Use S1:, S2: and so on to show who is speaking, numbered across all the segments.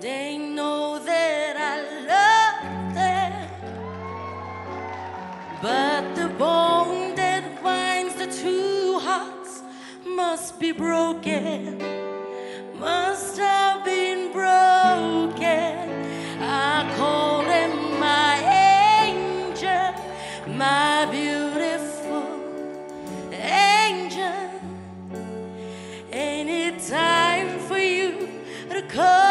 S1: They know that I love them. But the bone that binds the two hearts must be broken. Must have been broken. I call him my angel, my beautiful angel. Ain't it time for you to come?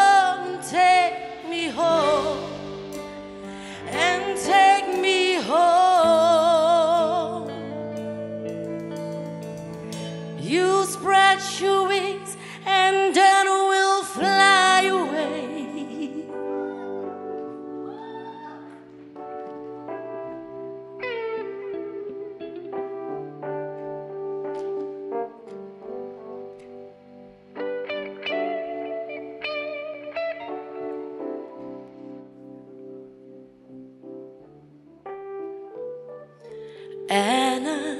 S1: Anna.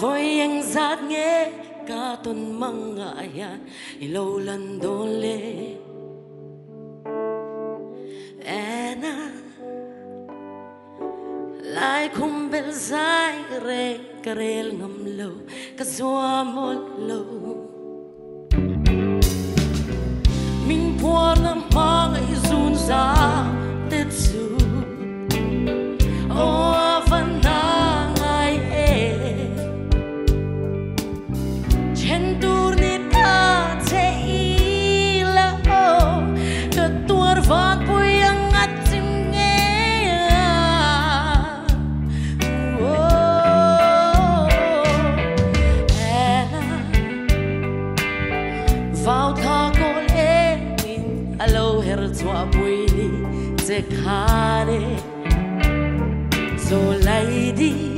S1: Voi anh giát nghe ca tuần măng ngại ya lâu lần đô lê. Anna. Lại không biết dài rê, cà rê ngâm lâu, cà xua một lâu. Mình buồn ngầm hoa ngay run dài. Kare Zo lady